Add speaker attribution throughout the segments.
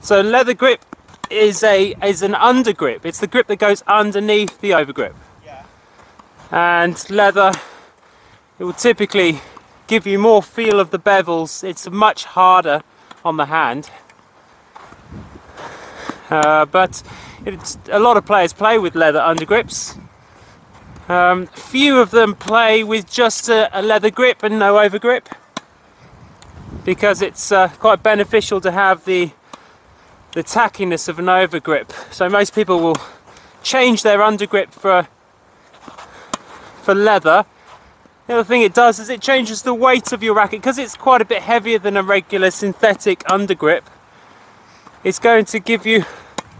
Speaker 1: So leather grip is a is an under grip. It's the grip that goes underneath the overgrip.
Speaker 2: Yeah.
Speaker 1: And leather, it will typically give you more feel of the bevels. It's much harder on the hand. Uh, but it's, a lot of players play with leather undergrips. Um, few of them play with just a, a leather grip and no overgrip because it's uh, quite beneficial to have the the tackiness of an overgrip. So most people will change their undergrip for for leather. The other thing it does is it changes the weight of your racket because it's quite a bit heavier than a regular synthetic undergrip. It's going to give you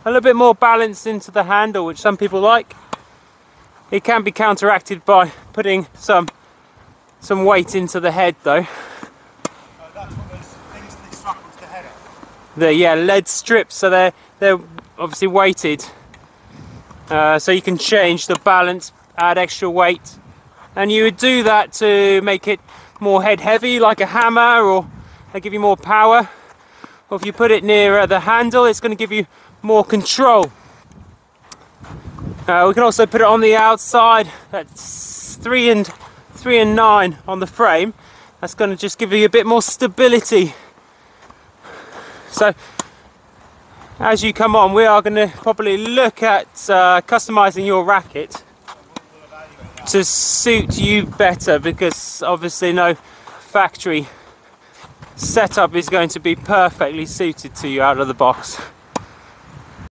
Speaker 1: a little bit more balance into the handle, which some people like. It can be counteracted by putting some some weight into the head though. The yeah lead strips, so they're they're obviously weighted, uh, so you can change the balance, add extra weight, and you would do that to make it more head heavy, like a hammer, or they give you more power. Or if you put it near the handle, it's going to give you more control. Uh, we can also put it on the outside. That's three and three and nine on the frame. That's going to just give you a bit more stability. So as you come on, we are going to probably look at uh, customizing your racket to suit you better because obviously no factory setup is going to be perfectly suited to you out of the box.